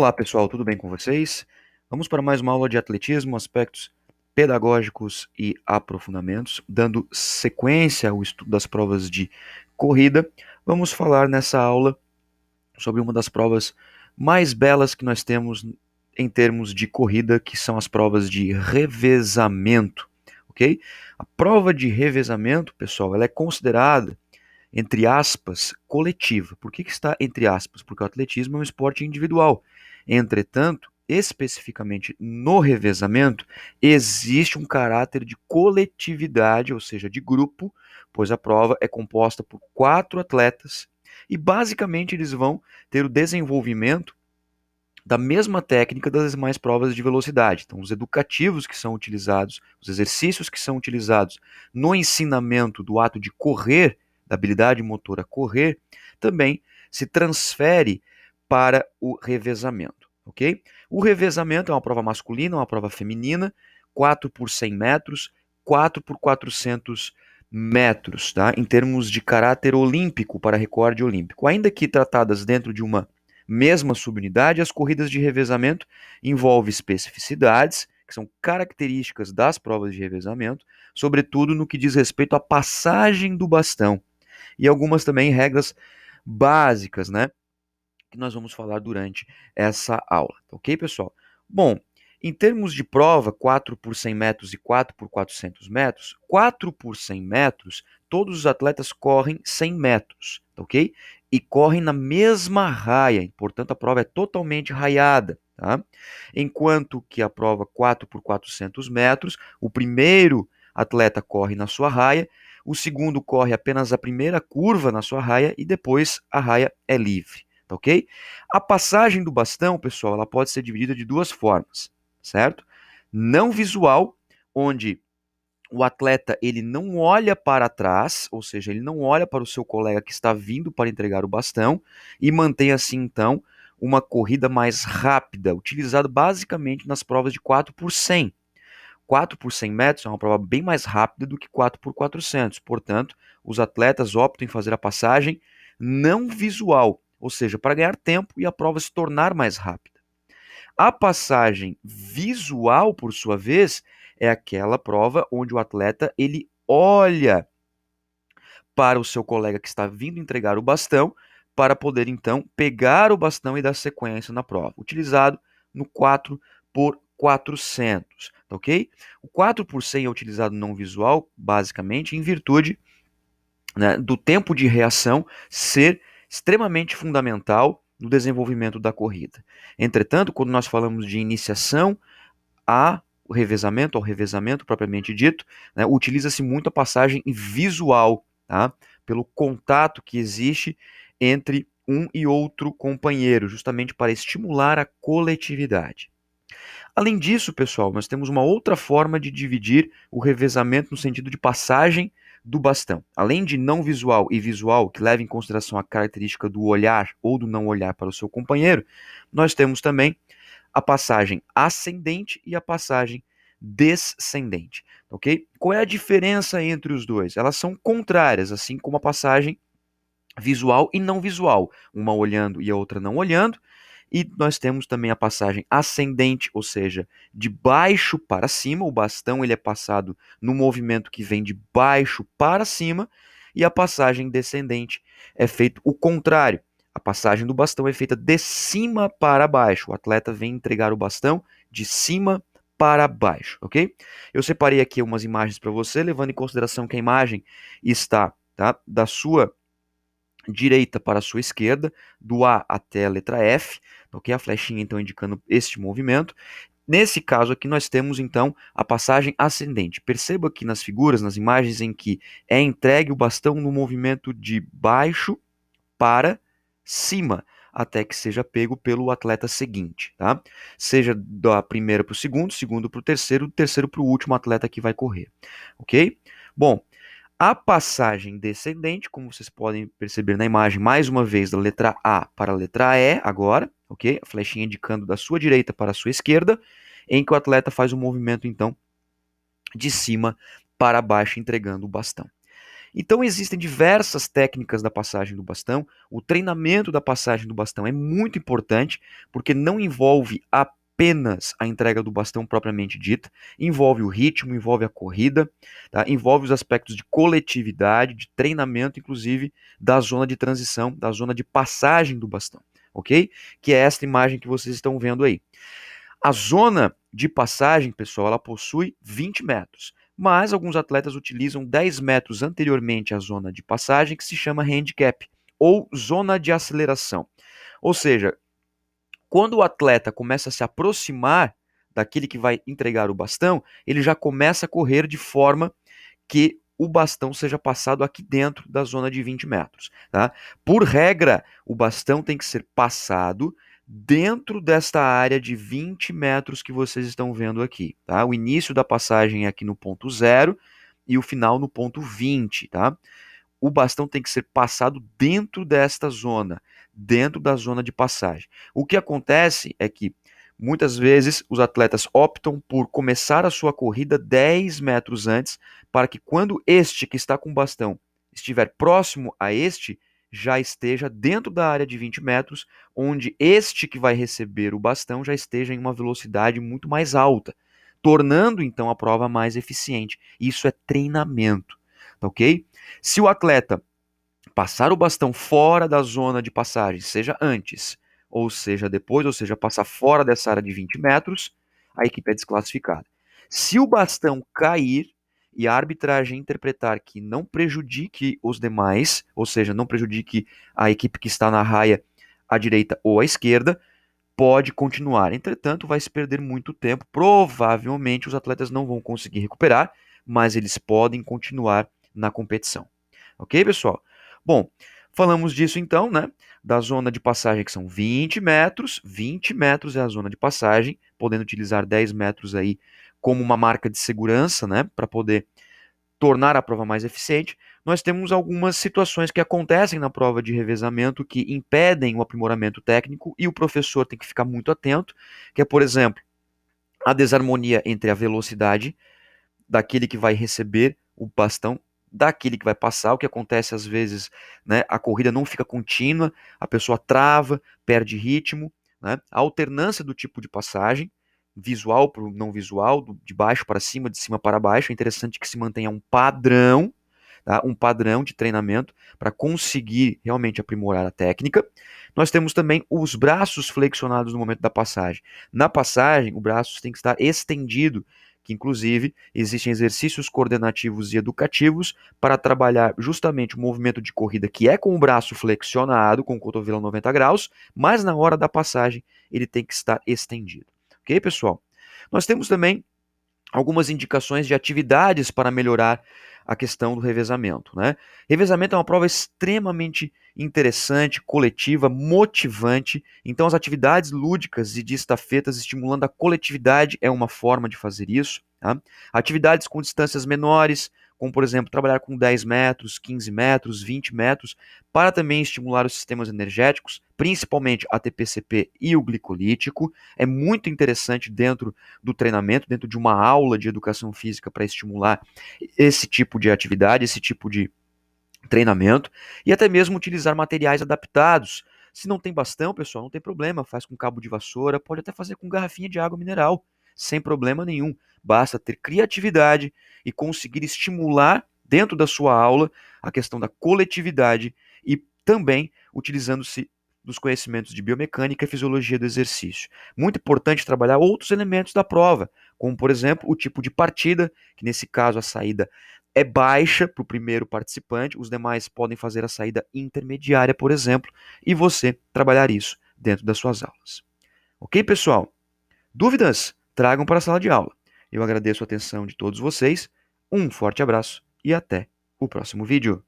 Olá pessoal, tudo bem com vocês? Vamos para mais uma aula de atletismo, aspectos pedagógicos e aprofundamentos, dando sequência ao estudo das provas de corrida. Vamos falar nessa aula sobre uma das provas mais belas que nós temos em termos de corrida, que são as provas de revezamento, ok? A prova de revezamento, pessoal, ela é considerada entre aspas, coletiva. Por que, que está entre aspas? Porque o atletismo é um esporte individual. Entretanto, especificamente no revezamento, existe um caráter de coletividade, ou seja, de grupo, pois a prova é composta por quatro atletas e basicamente eles vão ter o desenvolvimento da mesma técnica das demais provas de velocidade. Então, os educativos que são utilizados, os exercícios que são utilizados no ensinamento do ato de correr, da habilidade motora correr, também se transfere para o revezamento, ok? O revezamento é uma prova masculina, uma prova feminina, 4 por 100 metros, 4 por 400 metros, tá? Em termos de caráter olímpico para recorde olímpico. Ainda que tratadas dentro de uma mesma subunidade, as corridas de revezamento envolvem especificidades, que são características das provas de revezamento, sobretudo no que diz respeito à passagem do bastão e algumas também regras básicas, né? Que nós vamos falar durante essa aula, tá ok, pessoal? Bom, em termos de prova, 4 por 100 metros e 4 por 400 metros, 4 por 100 metros, todos os atletas correm 100 metros, tá ok? E correm na mesma raia, portanto a prova é totalmente raiada. Tá? Enquanto que a prova 4 por 400 metros, o primeiro atleta corre na sua raia o segundo corre apenas a primeira curva na sua raia e depois a raia é livre, tá ok? A passagem do bastão, pessoal, ela pode ser dividida de duas formas, certo? Não visual, onde o atleta ele não olha para trás, ou seja, ele não olha para o seu colega que está vindo para entregar o bastão e mantém assim então uma corrida mais rápida, utilizado basicamente nas provas de 4 por 100. 4 por 100 metros é uma prova bem mais rápida do que 4 por 400. Portanto, os atletas optam em fazer a passagem não visual, ou seja, para ganhar tempo e a prova se tornar mais rápida. A passagem visual, por sua vez, é aquela prova onde o atleta ele olha para o seu colega que está vindo entregar o bastão para poder então pegar o bastão e dar sequência na prova, utilizado no 4 por 400, tá ok? O 4 por 100 é utilizado não visual, basicamente, em virtude né, do tempo de reação ser extremamente fundamental no desenvolvimento da corrida. Entretanto, quando nós falamos de iniciação a o revezamento, ao revezamento propriamente dito, né, utiliza-se muito a passagem visual, tá? pelo contato que existe entre um e outro companheiro, justamente para estimular a coletividade. Além disso, pessoal, nós temos uma outra forma de dividir o revezamento no sentido de passagem do bastão. Além de não visual e visual, que leva em consideração a característica do olhar ou do não olhar para o seu companheiro, nós temos também a passagem ascendente e a passagem descendente, ok? Qual é a diferença entre os dois? Elas são contrárias, assim como a passagem visual e não visual, uma olhando e a outra não olhando, e nós temos também a passagem ascendente, ou seja, de baixo para cima. O bastão ele é passado no movimento que vem de baixo para cima. E a passagem descendente é feito o contrário. A passagem do bastão é feita de cima para baixo. O atleta vem entregar o bastão de cima para baixo, ok? Eu separei aqui umas imagens para você, levando em consideração que a imagem está tá, da sua direita para sua esquerda, do A até a letra F, ok? A flechinha então indicando este movimento. Nesse caso aqui nós temos então a passagem ascendente. Perceba aqui nas figuras, nas imagens em que é entregue o bastão no movimento de baixo para cima, até que seja pego pelo atleta seguinte, tá? Seja da primeira para o segundo, segundo para o terceiro, terceiro para o último atleta que vai correr, ok? Bom, a passagem descendente, como vocês podem perceber na imagem, mais uma vez da letra A para a letra E, agora, ok? A flechinha indicando da sua direita para a sua esquerda, em que o atleta faz um movimento, então, de cima para baixo, entregando o bastão. Então existem diversas técnicas da passagem do bastão. O treinamento da passagem do bastão é muito importante porque não envolve apenas a entrega do bastão propriamente dita, envolve o ritmo, envolve a corrida, tá? envolve os aspectos de coletividade, de treinamento, inclusive da zona de transição, da zona de passagem do bastão, ok? Que é esta imagem que vocês estão vendo aí. A zona de passagem, pessoal, ela possui 20 metros mas alguns atletas utilizam 10 metros anteriormente à zona de passagem, que se chama handicap, ou zona de aceleração. Ou seja, quando o atleta começa a se aproximar daquele que vai entregar o bastão, ele já começa a correr de forma que o bastão seja passado aqui dentro da zona de 20 metros. Tá? Por regra, o bastão tem que ser passado dentro desta área de 20 metros que vocês estão vendo aqui. Tá? O início da passagem é aqui no ponto zero e o final no ponto 20. Tá? O bastão tem que ser passado dentro desta zona, dentro da zona de passagem. O que acontece é que muitas vezes os atletas optam por começar a sua corrida 10 metros antes, para que quando este que está com o bastão estiver próximo a este, já esteja dentro da área de 20 metros, onde este que vai receber o bastão já esteja em uma velocidade muito mais alta, tornando então a prova mais eficiente. Isso é treinamento, tá ok? Se o atleta passar o bastão fora da zona de passagem, seja antes ou seja depois, ou seja, passar fora dessa área de 20 metros, a equipe é desclassificada. Se o bastão cair, e a arbitragem interpretar que não prejudique os demais, ou seja, não prejudique a equipe que está na raia à direita ou à esquerda, pode continuar. Entretanto, vai se perder muito tempo. Provavelmente os atletas não vão conseguir recuperar, mas eles podem continuar na competição. Ok, pessoal? Bom, falamos disso então, né? Da zona de passagem que são 20 metros. 20 metros é a zona de passagem, podendo utilizar 10 metros aí como uma marca de segurança, né, para poder tornar a prova mais eficiente, nós temos algumas situações que acontecem na prova de revezamento que impedem o aprimoramento técnico e o professor tem que ficar muito atento, que é, por exemplo, a desarmonia entre a velocidade daquele que vai receber o bastão daquele que vai passar, o que acontece às vezes, né, a corrida não fica contínua, a pessoa trava, perde ritmo, né, a alternância do tipo de passagem, visual para o não visual, de baixo para cima, de cima para baixo. É interessante que se mantenha um padrão, tá? um padrão de treinamento para conseguir realmente aprimorar a técnica. Nós temos também os braços flexionados no momento da passagem. Na passagem, o braço tem que estar estendido, que inclusive existem exercícios coordenativos e educativos para trabalhar justamente o movimento de corrida que é com o braço flexionado, com o cotovelo a 90 graus, mas na hora da passagem ele tem que estar estendido. Ok, pessoal? Nós temos também algumas indicações de atividades para melhorar a questão do revezamento. Né? Revezamento é uma prova extremamente interessante, coletiva, motivante. Então, as atividades lúdicas e de estafetas estimulando a coletividade é uma forma de fazer isso. Tá? Atividades com distâncias menores, como por exemplo trabalhar com 10 metros, 15 metros, 20 metros, para também estimular os sistemas energéticos, principalmente a TPCP e o glicolítico. É muito interessante dentro do treinamento, dentro de uma aula de educação física para estimular esse tipo de atividade, esse tipo de treinamento e até mesmo utilizar materiais adaptados. Se não tem bastão, pessoal, não tem problema, faz com cabo de vassoura, pode até fazer com garrafinha de água mineral sem problema nenhum. Basta ter criatividade e conseguir estimular dentro da sua aula a questão da coletividade e também utilizando-se dos conhecimentos de biomecânica e fisiologia do exercício. Muito importante trabalhar outros elementos da prova, como por exemplo o tipo de partida, que nesse caso a saída é baixa para o primeiro participante, os demais podem fazer a saída intermediária, por exemplo, e você trabalhar isso dentro das suas aulas. Ok, pessoal? Dúvidas? tragam para a sala de aula. Eu agradeço a atenção de todos vocês, um forte abraço e até o próximo vídeo.